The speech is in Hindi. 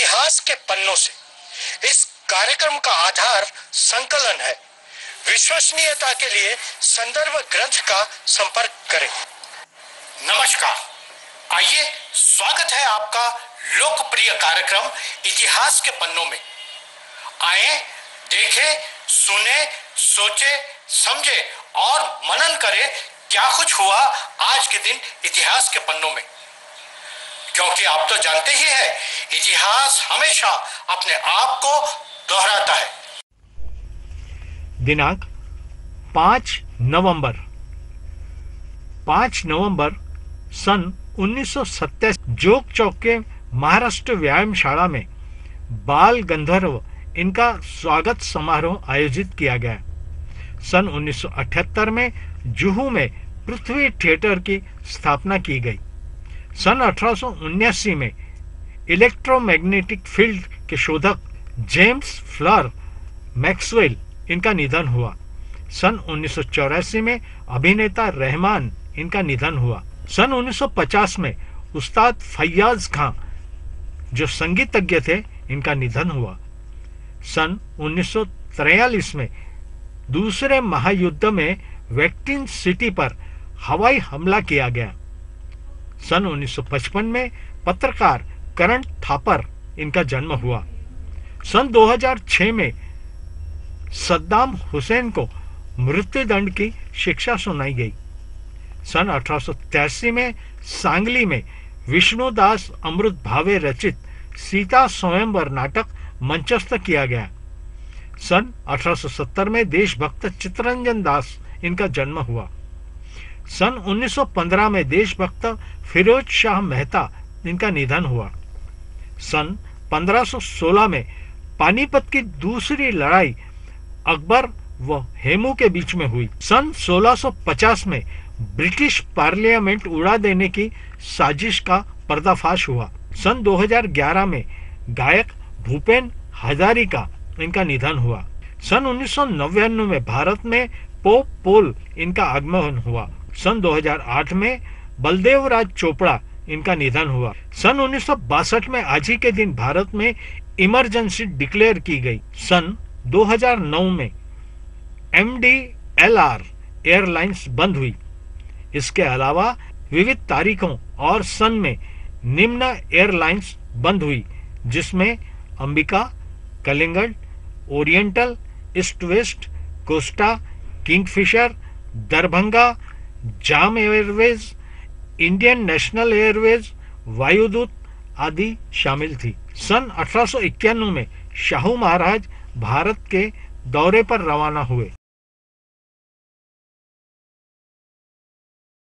इतिहास के पन्नों से। इस कार्यक्रम का आधार संकलन है। विश्वसनीयता के लिए संदर्भ ग्रंथ का संपर्क करें। नमस्कार। आइए, स्वागत है आपका लोकप्रिय कार्यक्रम इतिहास के पन्नों में। आए, देखे, सुने, सोचे, समझे और मनन करें क्या कुछ हुआ आज के दिन इतिहास के पन्नों में। क्योंकि आप तो जानते ही हैं, इतिहास हमेशा अपने आप को दोहराता है। दिनांक पाँच नवंबर। पाँच नवंबर सन उन्नीस जोक चौक के महाराष्ट्र व्यायाम शाला में बाल गंधर्व, इनका स्वागत समारोह आयोजित किया गया। सन 1978 में जुहू में पृथ्वी थिएटर की स्थापना की गई। सन अठारह में इलेक्ट्रोमैग्नेटिक फ़ील्ड के शोधक जेम्स फ्लर मैक्सवेल इनका निधन हुआ। सन उन्नीस सौ चौरासी में अभिनेता रहमान इनका निधन हुआ। सन 1950 में उस्ताद फैयाज खां, जो संगीतज्ञ थे, इनका निधन हुआ। सन 1943 में दूसरे महायुद्ध में वैक्टिन सिटी पर हवाई हमला किया गया। सन 1955 में पत्रकार करण थापर इनका जन्म हुआ। सन 2006 में सद्दाम हुसैन को मृत्युदंड की शिक्षा सुनाई गई। सन अठारह में सांगली में विष्णुदास अमृत भावे रचित सीता स्वयंवर नाटक मंचस्थ किया गया। सन 1870 में देशभक्त चित्रंजन दास इनका जन्म हुआ। सन 1915 में देशभक्त फिरोज शाह मेहता इनका निधन हुआ। सन 1516 में पानीपत की दूसरी लड़ाई अकबर व हेमू के बीच में हुई। सन 1650 में ब्रिटिश पार्लियामेंट उड़ा देने की साजिश का पर्दाफाश हुआ। सन 2011 में गायक भूपेन हजारिका इनका निधन हुआ। सन उन्नीस में भारत में पोप पोल इनका आगमन हुआ। सन 2008 में बलदेव राज चोपड़ा इनका निधन हुआ। सन उन्नीस सौ बासठ में आज ही के दिन भारत में इमरजेंसी डिक्लेयर की गई। सन 2009 में M D L R airlines बंद हुई। इसके अलावा विविध तारीखों और सन में निम्न एयरलाइंस बंद हुई, जिसमें Ambika, Kalinga, oriental, east west, Costa, Kingfisher, Darbhanga जाम airways Indian national airways Vayudoot आदि शामिल थी। सन अठारह सौ इक्यानवे में शाहू महाराज भारत के दौरे पर रवाना हुए।